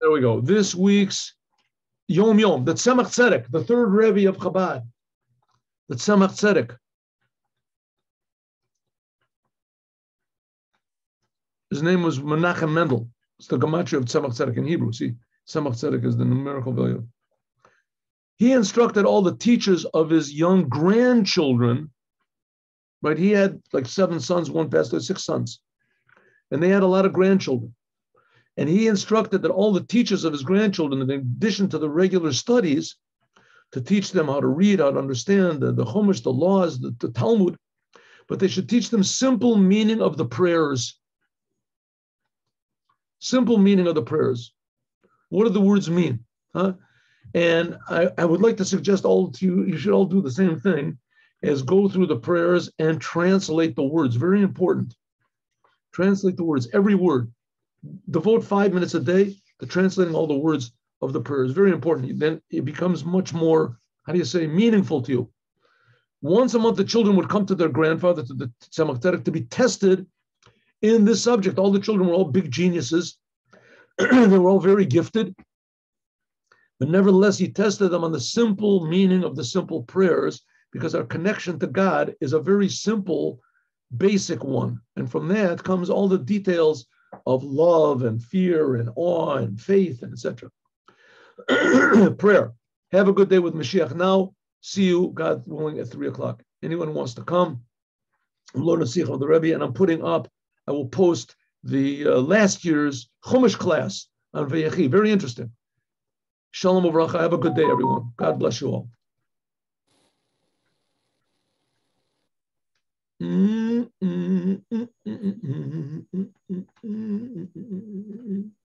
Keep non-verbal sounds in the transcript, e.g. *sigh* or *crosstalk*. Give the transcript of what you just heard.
There we go. This week's Yom Yom, the Tzemach Tzedek, the third Rebbe of Chabad, the Tzemach Tzedek. His name was Menachem Mendel. It's the gematria of Tzemach Tzedek in Hebrew. See, Tzemach Tzedek is the numerical value. He instructed all the teachers of his young grandchildren. Right, he had like seven sons, one passed away, six sons, and they had a lot of grandchildren. And he instructed that all the teachers of his grandchildren, in addition to the regular studies, to teach them how to read, how to understand the, the Chumash, the laws, the, the Talmud, but they should teach them simple meaning of the prayers. Simple meaning of the prayers. What do the words mean? Huh? And I, I would like to suggest all to you, you should all do the same thing as go through the prayers and translate the words. Very important. Translate the words, every word devote five minutes a day to translating all the words of the prayer. is very important. Then it becomes much more, how do you say, meaningful to you. Once a month, the children would come to their grandfather, to the Tzemach to be tested in this subject. All the children were all big geniuses. *clears throat* they were all very gifted. But nevertheless, he tested them on the simple meaning of the simple prayers because our connection to God is a very simple, basic one. And from that comes all the details of love and fear and awe and faith and etc. *clears throat* Prayer. Have a good day with Mashiach now. See you, God willing, at three o'clock. Anyone wants to come, Lord of the Rebbe, and I'm putting up, I will post the uh, last year's Chumash class on Vayechi. Very interesting. Shalom Uvracha. Have a good day, everyone. God bless you all. Mm-hmm.